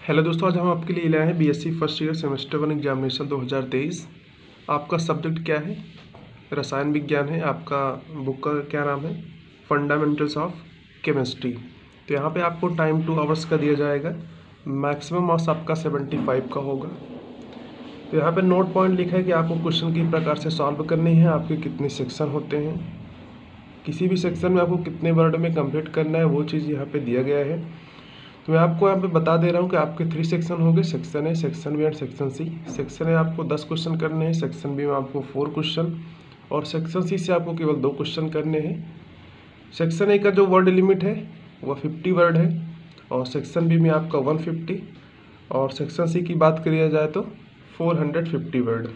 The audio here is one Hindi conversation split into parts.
हेलो दोस्तों, आज हम आपके लिए लाए हैं B Sc first year semester one examination 2023 आपका सब्जेक्ट क्या है? रसायन विज्ञान है, आपका बुक का क्या नाम है? फंडामेंटल्स ऑफ़ केमिस्ट्री तो यहाँ पे आपको टाइम टू आवर्स का दिया जाएगा मैक्सिमम मार्क्स आपका 75 का होगा। तो यहाँ पे नोट पॉइंट लिखा है कि आपको क्वेश्चन किस प्रकार से सॉल्व करनी है, आपके कितने सेक्शन होते हैं। किसी भी सेक्शन में आपको कितने वर्ड में कंप्लीट करना है, वो चीज़ यहाँ पर दिया गया है। तो मैं आपको यहाँ पे बता दे रहा हूँ कि आपके थ्री सेक्शन होंगे section A section B and section C section A आपको दस क्वेश्चन करने हैं सेक्शन बी में आपको फोर क्वेश्चन और सेक्शन सी से आपको केवल दो क्वेश्चन करने हैं। सेक्शन ए का जो वर्ड लिमिट है, वह फिफ्टी वर्ड है और सेक्शन बी में आपका वन फिफ्टी और सेक्शन सी की बात करिए जाए तो फोर हंड्रेड फिफ्टी वर्ड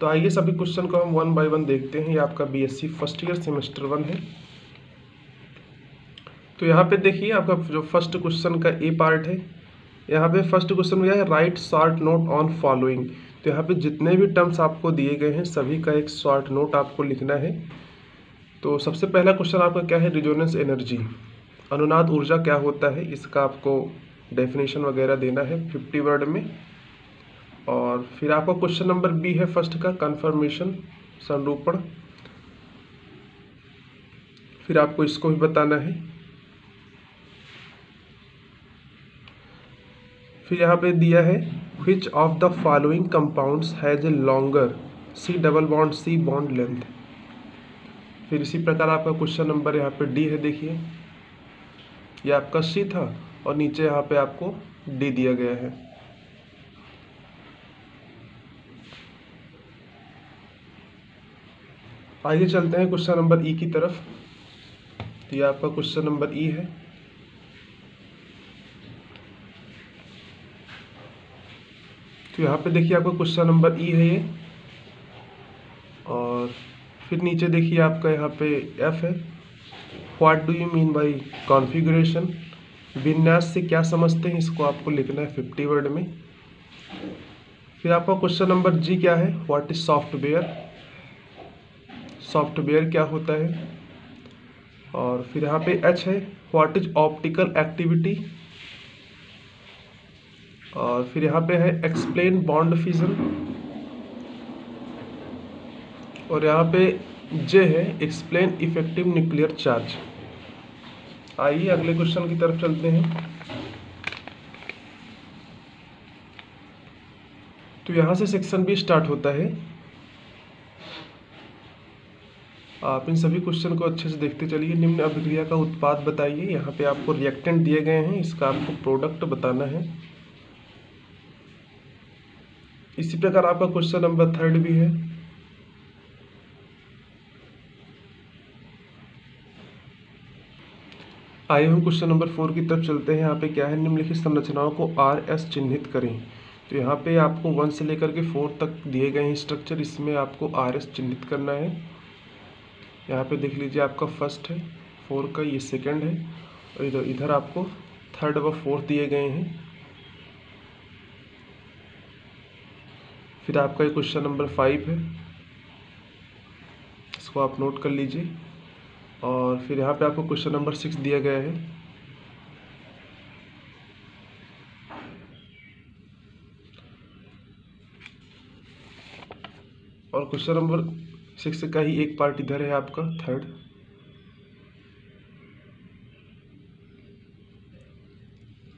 तो आइए सभी क्वेश्चन को हम वन बाय वन देखते हैं। ये आपका B Sc first year semester one है। तो यहाँ पे देखिए आपका जो फ़र्स्ट क्वेश्चन का ए पार्ट है। यहाँ पे फ़र्स्ट क्वेश्चन में है? Write short note on following तो यहाँ पे जितने भी टर्म्स आपको दिए गए हैं, सभी का एक शॉर्ट नोट आपको लिखना है। तो सबसे पहला क्वेश्चन आपका क्या है? रिजोनेंस एनर्जी अनुनाद ऊर्जा क्या होता है? इसका आपको डेफिनेशन वगैरह देना है फिफ्टी वर्ड में। और फिर आपका क्वेश्चन नंबर बी है फ़र्स्ट का कन्फर्मेशन संरूपण। फिर आपको इसको भी बताना है। फिर यहाँ पे दिया है which of the following compounds has a longer C double bond C bond length फिर इसी प्रकार आपका क्वेश्चन नंबर यहाँ पे डी है, देखिए। ये आपका सी था और नीचे यहाँ पे आपको डी दिया गया है। आइए चलते हैं क्वेश्चन नंबर ई की तरफ़। तो ये आपका क्वेश्चन नंबर ई है। तो यहाँ पे देखिए आपका क्वेश्चन नंबर ई है ये। और फिर नीचे देखिए आपका यहाँ पे एफ़ है। What do you mean by configuration विन्यास से क्या समझते हैं इसको आपको लिखना है फिफ्टी वर्ड में। फिर आपका क्वेश्चन नंबर जी क्या है? व्हाट इज़ सॉफ्टवेयर सॉफ्टवेयर क्या होता है? और फिर यहाँ पे एच है। व्हाट इज़ ऑप्टिकल एक्टिविटी और फिर यहाँ पे है एक्सप्लेन बॉन्ड फिजन और यहाँ पे जे है एक्सप्लेन इफ़ेक्टिव न्यूक्लियर चार्ज आइए अगले क्वेश्चन की तरफ़ चलते हैं। तो यहाँ से सेक्शन भी स्टार्ट होता है। आप इन सभी क्वेश्चन को अच्छे से देखते चलिए। निम्न अभिक्रिया का उत्पाद बताइए। यहाँ पे आपको रिएक्टेंट दिए गए हैं। इसका आपको प्रोडक्ट बताना है। इसी प्रकार आपका क्वेश्चन नंबर थर्ड भी है। आइए हम क्वेश्चन नंबर फोर की तरफ़ चलते हैं। यहाँ पे क्या है? निम्नलिखित संरचनाओं को आर एस चिन्हित करें। तो यहाँ पे आपको वन से लेकर के फोर तक दिए गए हैं स्ट्रक्चर इसमें आपको आर एस चिन्हित करना है। यहाँ पे देख लीजिए आपका फ़र्स्ट है। फोर का ये सेकंड है। और इधर इधर आपको थर्ड व फोर्थ दिए गए हैं। फिर आपका ये क्वेश्चन नंबर फाइव है। इसको आप नोट कर लीजिए। और फिर यहाँ पे आपको क्वेश्चन नंबर सिक्स दिया गया है। और क्वेश्चन नंबर सिक्स का ही एक पार्ट इधर है आपका थर्ड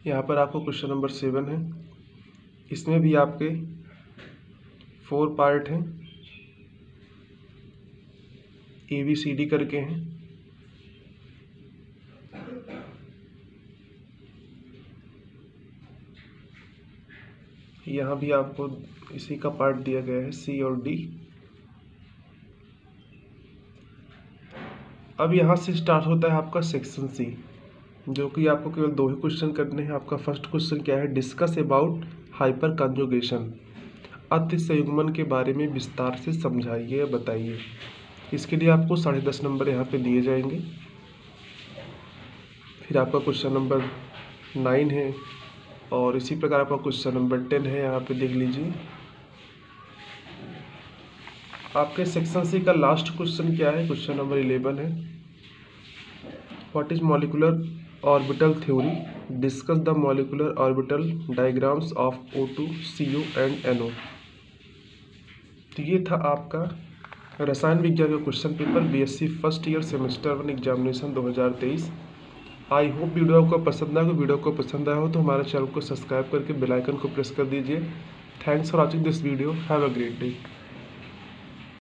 यहाँ पर आपको क्वेश्चन नंबर सेवन है। इसमें भी आपके फोर पार्ट हैं। ए बी सी डी करके हैं। यहाँ भी आपको इसी का पार्ट दिया गया है सी और डी अब यहाँ से स्टार्ट होता है आपका सेक्शन सी जो कि आपको केवल दो ही क्वेश्चन करने हैं। आपका फ़र्स्ट क्वेश्चन क्या है? डिस्कस अबाउट हाइपर कंजुगेशन अति के बारे में विस्तार से समझाइए या बताइए। इसके लिए आपको साढ़े दस नंबर यहाँ पे दिए जाएँगे। फिर आपका क्वेश्चन नंबर नाइन है और इसी प्रकार आपका क्वेश्चन नंबर टेन है, यहाँ पे देख लीजिए। आपके सेक्शन सी का लास्ट क्वेश्चन क्या है? क्वेश्चन नंबर इलेवन है। What is molecular orbital theory discuss the molecular orbital diagrams of O two C U and N O तो ये था आपका रसायन विज्ञान का question paper B Sc first year semester one examination 2023 I hope video आपको पसंद आए वीडियो को पसंद आया हो तो हमारे चैनल को सब्सक्राइब करके बेल आइकन को प्रेस कर दीजिए। Thanks for watching this video have a great day